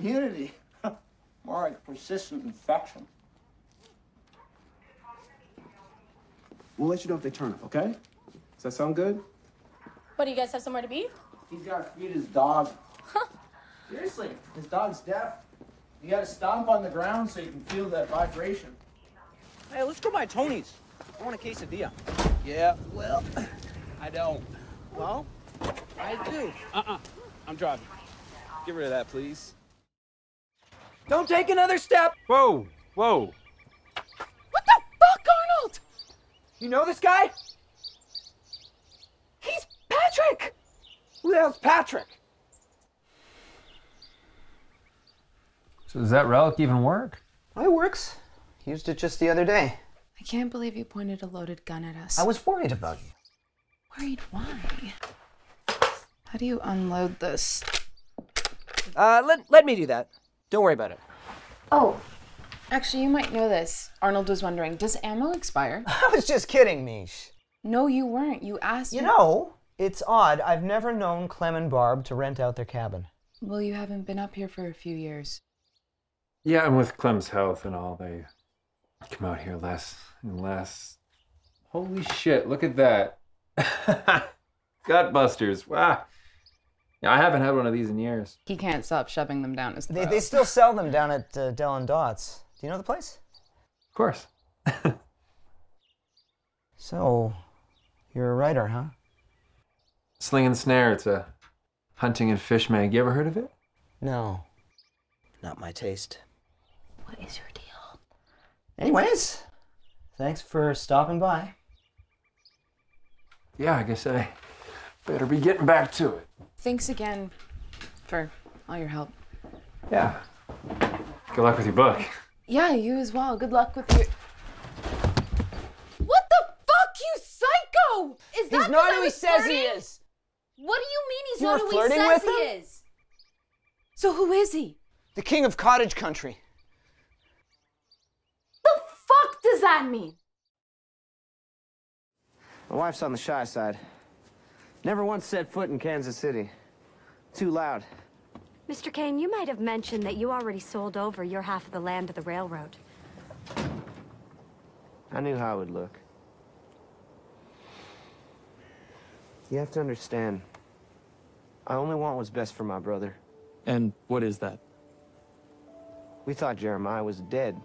community. More like persistent infection. We'll let you know if they turn up, okay? Does that sound good? What, do you guys have somewhere to be? He's got to feed his dog. Seriously, his dog's deaf. You got to stomp on the ground so you can feel that vibration. Hey, let's go by Tony's. I want a quesadilla. Yeah, well, I don't. Well, I do. Uh-uh. I'm driving. Get rid of that, please. Don't take another step. Whoa, whoa. What the fuck, Arnold? You know this guy? He's Patrick. Who the hell's Patrick? So does that relic even work? It works. Used it just the other day. I can't believe you pointed a loaded gun at us. I was worried about you. worried. Why? How do you unload this? Uh, let, let me do that. Don't worry about it. Oh, actually, you might know this. Arnold was wondering, does ammo expire? I was just kidding, Mish. No, you weren't. You asked. You me- know, it's odd. I've never known Clem and Barb to rent out their cabin. Well, you haven't been up here for a few years. Yeah, and with Clem's health and all, they come out here less and less. Holy shit, look at that. Gutbusters. Wow. Yeah, I haven't had one of these in years. He can't stop shoving them down his They, they still sell them down at uh, Dell and Dots. Do you know the place? Of course. So, you're a writer, huh? Sling and Snare, it's a hunting and fish mag. You ever heard of it? No. Not my taste. What is your deal? Anyways, thanks for stopping by. Yeah, I guess I better be getting back to it. Thanks again for all your help. Yeah. Good luck with your book. Yeah, you as well. Good luck with your. What the fuck, you psycho! Is that He's not 'cause I who he was says he is. What do you mean he's You not who he flirting says with he him? is? So who is he? The king of cottage country. The fuck does that mean? My wife's on the shy side. Never once set foot in Kansas City. Too loud. Mr. Kane, you might have mentioned that you already sold over your half of the land to the railroad. I knew how it would look. You have to understand, I only want what's best for my brother. And what is that? We thought Jeremiah was dead.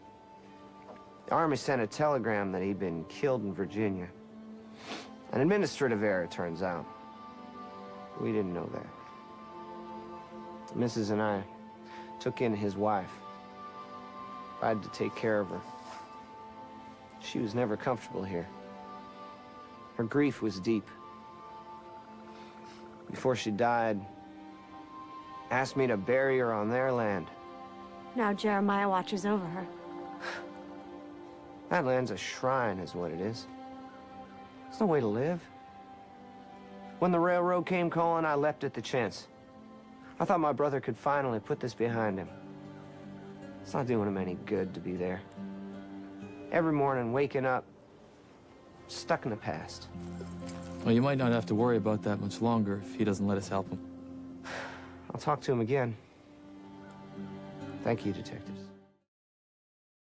The Army sent a telegram that he'd been killed in Virginia. An administrative error, it turns out. We didn't know that. Mrs. and I took in his wife. I had to take care of her. She was never comfortable here. Her grief was deep. Before she died, asked me to bury her on their land. Now Jeremiah watches over her. That land's a shrine, is what it is. It's no way to live. When the railroad came calling, I leapt at the chance. I thought my brother could finally put this behind him. It's not doing him any good to be there. Every morning, waking up, stuck in the past. Well, you might not have to worry about that much longer if he doesn't let us help him. I'll talk to him again. Thank you, Detective.